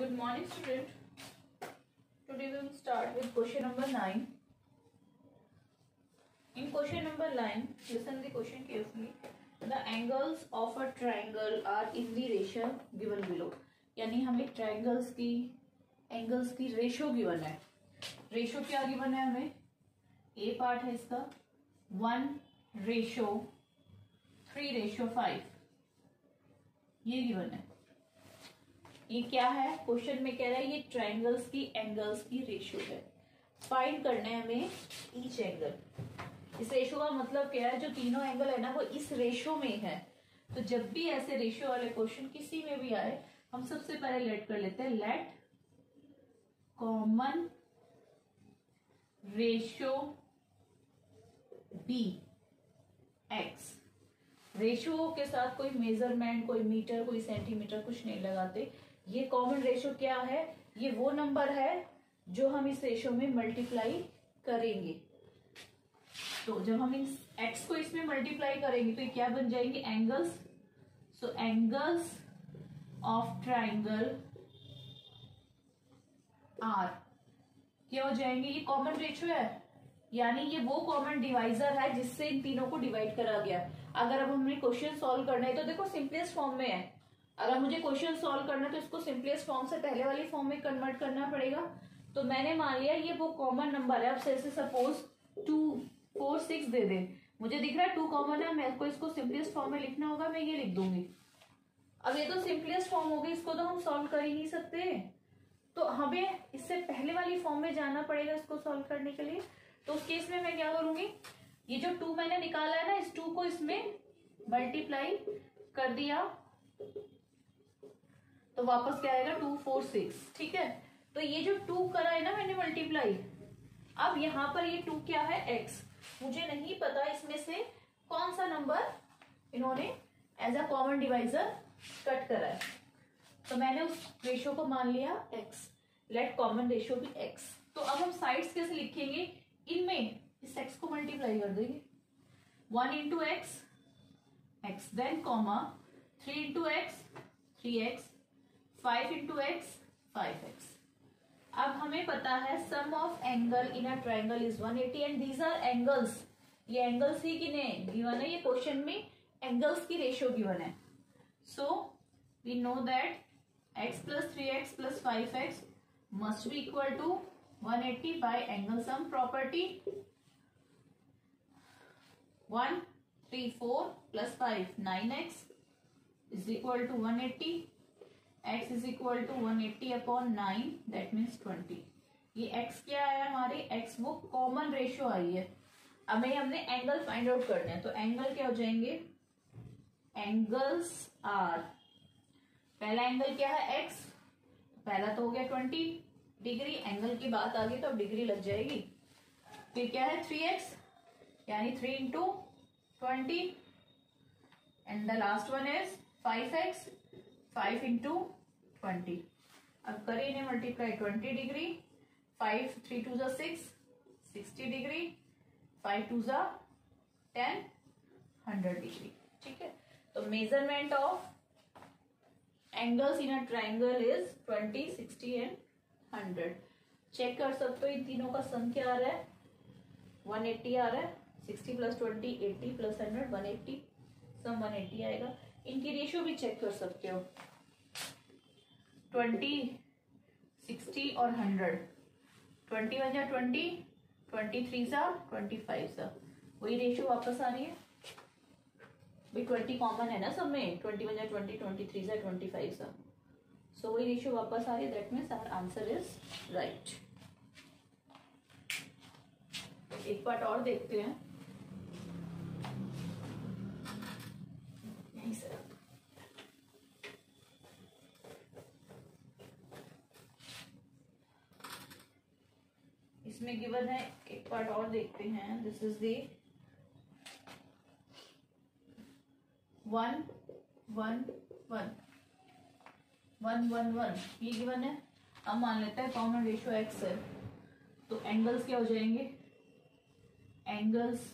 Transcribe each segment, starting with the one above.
Good morning student today will start with question number nine in question number nine listen the question carefully the angles of a triangle are in the ratio given below यानी हमें triangles की angles की ratio given है. Ratio क्या given है हमें? A part है इसका. One ratio three ratio five ये गिवन है. ये क्या है? क्वेश्चन में कह रहा है, ये ट्राइंगल्स की एंगल्स की रेशियो है। फाइंड करना है हमें ईच एंगल इस रेशियो का मतलब क्या है? जो तीनों एंगल है ना, वो इस रेशियो में है। तो जब भी ऐसे रेशियो वाले क्वेश्चन किसी में भी आए, हम सबसे पहले लेट कर लेते हैं। Let common ratio be x ratio के साथ कोई मेज़रमेंट कोई मीटर कोई सेंटीमीटर कुछ नहीं लगाते। ये कॉमन रेशियो क्या है? ये वो नंबर है जो हम इस रेशियो में मल्टीप्लाई करेंगे। तो जब हम इन एक्स को इसमें मल्टीप्लाई करेंगे तो क्या बन जाएँगे? Angles so angles of triangle are क्या हो जाएँगे? ये कॉमन रेशियो है। यानी ये वो कॉमन डिवाइजर है जिससे इन तीनों को डिवाइड करा गया। अगर अब हमें क्वेश्चन सॉल्व करना है तो देखो सिंपलेस्ट फॉर्म में है। अगर मुझे क्वेश्चन सॉल्व करना है तो इसको सिंपलेस्ट फॉर्म से पहले वाली फॉर्म में कन्वर्ट करना पड़ेगा। तो मैंने मान लिया, ये वो कॉमन नंबर है, अब से सपोज़ टू फोर सिक्स दे दे। मुझे दिख रहा है टू कॉमन है, मेरे को इसको सिंपलेस्ट फॉर्म में लिखना होगा, मैं ये लिख दूँगी। अब ये तो सिंपलेस्ट फॉर्म होगी इसको तो हम सॉल्व कर ही नहीं सकते। तो हमें इससे पहले वाली फॉर्म में जाना पड़ेगा इसको सॉल्व करने के लिए। तो उस केस में मैं क्या करूँगी? ये जो टू मैंने निकाला है ना, इस टू को इसमें मल्टीप्लाई कर दिया। तो वापस क्या आएगा? टू, फोर सिक्स ठीक है? तो ये जो टू करा है ना मैंने मल्टीप्लाई अब यहाँ पर ये टू क्या है? एक्स मुझे नहीं पता इसमें से कौन सा नंबर इन्होंने as a common divisor cut करा है। तो मैंने उस रेशियो को मान लिया एक्स लेट कॉमन रेशियो भी एक्स तो अब हम साइड्स कैसे लिखेंगे? इनमें इस एक्स को मल्टीप्लाई कर देंगे। One into x x then comma three into x three x five into x five x अब हमें पता है sum of angle in a triangle is 180 and these are angles ये एंगल्स ही किने गिवन है? ये क्वेश्चन में एंगल्स की रेशियो गिवन है. So we know that x plus 3x plus 5x must be equal to 180 by angle sum property. 1 3 4 plus 5 9x is equal to 180 x equal to one 180 upon 9 that means 20 ये x क्या है हमारे? X वो common ratio आई है। हमें हमने angle find out करना है तो एंगल क्या हो जाएँगे? एंगल्स आर पहला एंगल क्या है x? पहला तो हो गया 20 डिग्री एंगल की बात आ गई तो अब डिग्री लग जाएगी। फिर क्या है थ्री एक्स यानी three into twenty and the last one is 5x five into twenty अब करें इन्हें multiply twenty degree five three two जा six sixty degree five two जा टेन हंड्रेड डिग्री ठीक है? तो measurement of angles in a triangle is twenty sixty and hundred check कर सकते हो, इन तीनों का सम क्या आ रहा है? वन एट्टी आ रहा है. Sixty plus twenty eighty plus hundred one eighty sum one eighty आएगा. इनकी रेशियो भी चेक कर सकते हो। ट्वेंटी सिक्सटी और हंड्रेड ट्वेंटी वन या ट्वेंटी ट्वेंटी थ्री सा ट्वेंटी फाइव सा वही रेशियो वापस आ रही है। भाई ट्वेंटी कॉमन है ना सब में? ट्वेंटी वन या ट्वेंटी ट्वेंटी थ्री सा ट्वेंटी फाइव सा सो वही रेशियो वापस आ रही है that means our answer is right एक पार्ट और देखते हैं यहीं से इसमें गिवन है एक पार्ट और देखते हैं. This is the one one one one one one ये गिवन है. अब मान लेते हैं कॉमन रेशियो एक्स है. तो एंगल्स क्या हो जाएँगे? Angles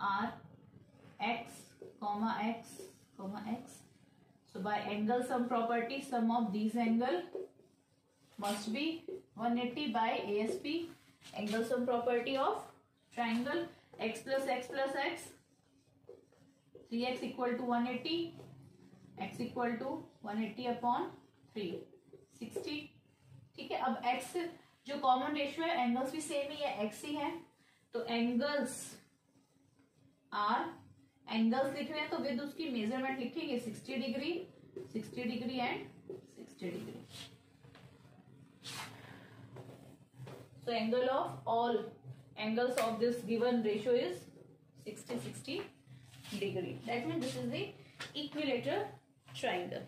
are x comma x comma x So by angle sum property, sum of these angle must be 180 by ASP. Angle sum property of triangle x plus x plus x. 3x equal to 180. x equal to 180 upon 3. 60. ठीक है अब x जो common ratio है angles भी same ही है x ही है तो एंगल्स आर एंगल्स लिख रहे हैं तो विद उसकी मेज़रमेंट लिखेंगे 60 degree 60 degree and 60 degree so angle of all angles of this given ratio is 60 60 degree. That means this is the equilateral triangle